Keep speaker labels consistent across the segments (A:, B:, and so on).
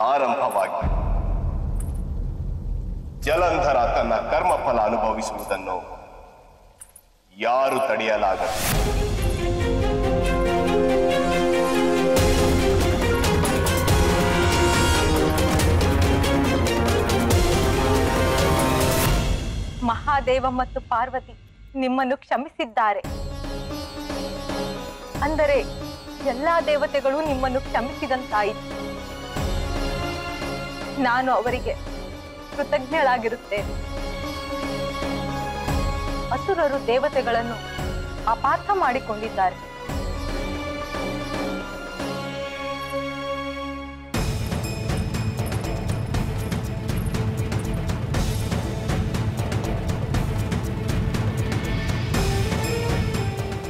A: ಆರಂಭವಾಗಿ. ಜಲಂಧರ ತನ್ನ ಕರ್ಮಫಲ ಅನುಭವಿಸುವುದನ್ನು ಯಾರು ತಡೆಯಲಾಗದು?
B: ಮಹಾದೇವ ಮತ್ತು ಪಾರ್ವತಿ ನಿಮ್ಮನ್ನು ಕ್ಷಮಿಸಿದ್ದಾರೆ. ಅಂದರೆ ಎಲ್ಲಾ ದೇವತೆಗಳು ನಿಮ್ಮನ್ನು ಕ್ಷಮಿಸಿದಂತಾಯಿತು. ನಾನು ಅವರಿಗೆ ಕೃತಜ್ಞಳಾಗಿರುತ್ತೇನೆ. ಅಸುರರು ದೇವತೆಗಳನ್ನು ಅಪಾರ್ಥ ಮಾಡಿಕೊಂಡಿದ್ದಾರೆ.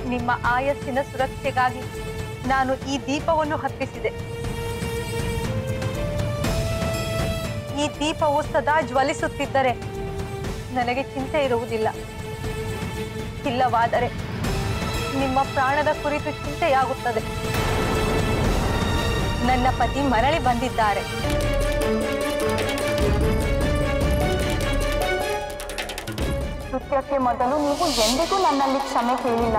B: ನಿಮ್ಮ ಆಯಸ್ಸಿನ ಸುರಕ್ಷೆಗಾಗಿ ನಾನು ಈ ದೀಪವನ್ನು ಹತ್ತಿಸಿದೆ. ಈ ದೀಪವು ಸದಾ ಜ್ವಲಿಸುತ್ತಿದ್ದರೆ ನನಗೆ ಚಿಂತೆ ಇರುವುದಿಲ್ಲ. ಇಲ್ಲವಾದರೆ ನಿಮ್ಮ ಪ್ರಾಣದ ಕುರಿತು ಚಿಂತೆಯಾಗುತ್ತದೆ. ನನ್ನ ಪತಿ ಮರಳಿ ಬಂದಿದ್ದಾರೆ.
C: ನೃತ್ಯಕ್ಕೆ ಮೊದಲು ನೀವು ಎಂದಿಗೂ ನನ್ನಲ್ಲಿ ಕ್ಷಮೆ ಕೇಳಿಲ್ಲ.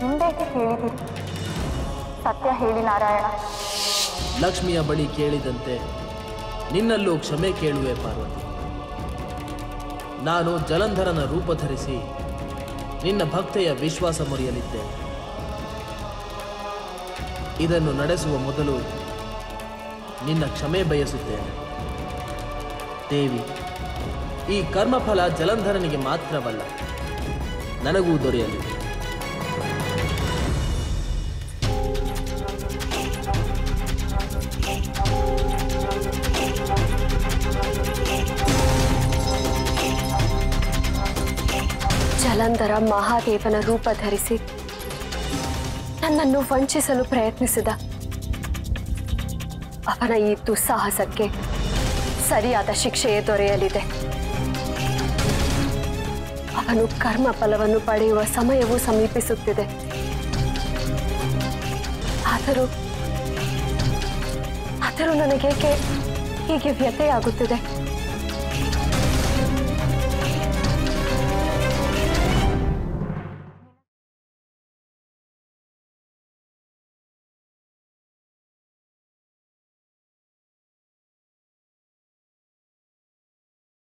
C: ಹಿಂದೇಕೆ ಕೇಳಿದಿರಿ ಸತ್ಯ ಹೇಳಿ ನಾರಾಯಣ.
D: ಲಕ್ಷ್ಮಿಯ ಬಳಿ ಕೇಳಿದಂತೆ ನಿನ್ನಲ್ಲೂ ಕ್ಷಮೆ ಕೇಳುವೆ ಪಾರ್ವತಿ. ನಾನು ಜಲಂಧರನ ರೂಪ ಧರಿಸಿ ನಿನ್ನ ಭಕ್ತೆಯ ವಿಶ್ವಾಸ ಮುರಿಯಲಿದ್ದೆ. ಇದನ್ನು ನಡೆಸುವ ಮೊದಲು ನಿನ್ನ ಕ್ಷಮೆ ಬಯಸುತ್ತೇನೆ. ದೇವಿ, ಈ ಕರ್ಮಫಲ ಜಲಂಧರನಿಗೆ ಮಾತ್ರವಲ್ಲ, ನನಗೂ ದೊರೆಯಲಿದೆ
E: ಜಲಂಧರ ಮಹಾದೇವನ ರೂಪ ಧರಿಸಿ ನನ್ನನ್ನು ವಂಚಿಸಲು ಪ್ರಯತ್ನಿಸಿದ. ಅವನ ಈ ದುಸ್ಸಾಹಸಕ್ಕೆ ಸರಿಯಾದ ಶಿಕ್ಷೆಯೇ ದೊರೆಯಲಿದೆ. ಅವನು ಕರ್ಮ ಫಲವನ್ನು ಪಡೆಯುವ ಸಮಯವೂ ಸಮೀಪಿಸುತ್ತಿದೆ. ಆದರೂ ಆದರೂ ನನಗೇಕೆ ಹೀಗೆ ವ್ಯಥೆಯಾಗುತ್ತಿದೆ?